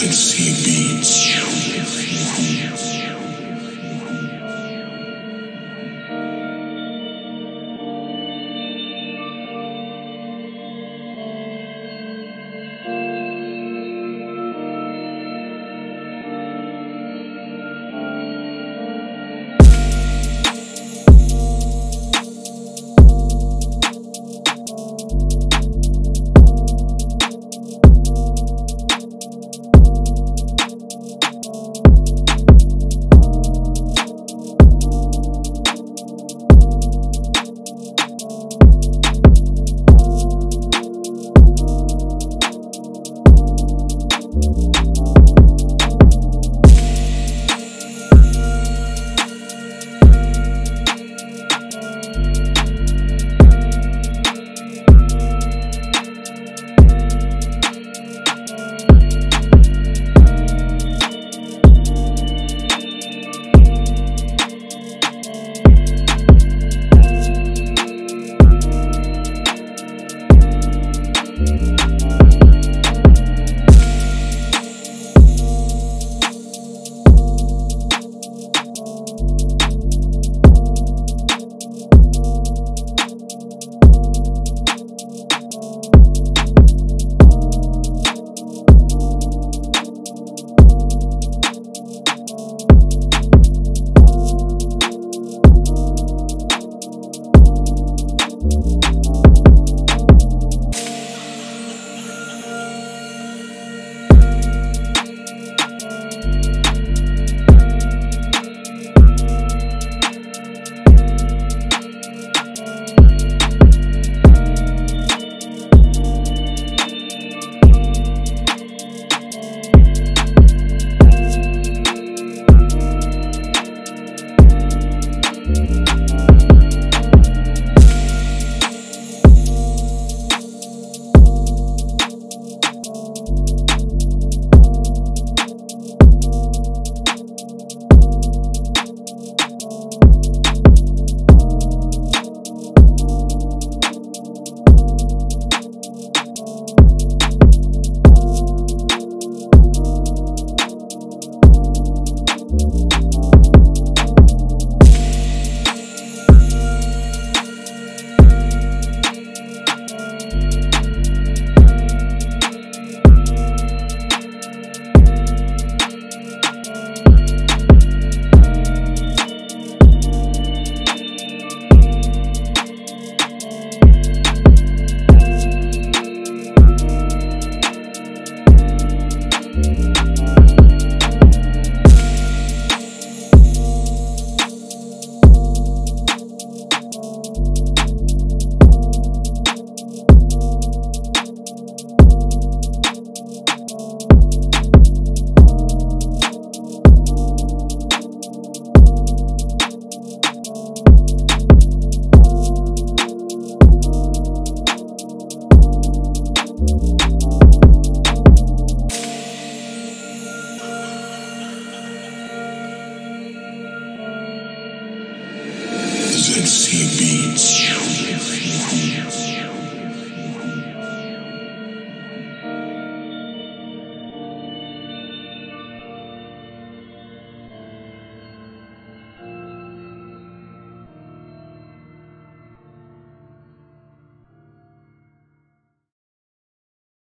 frequency beats. can see me.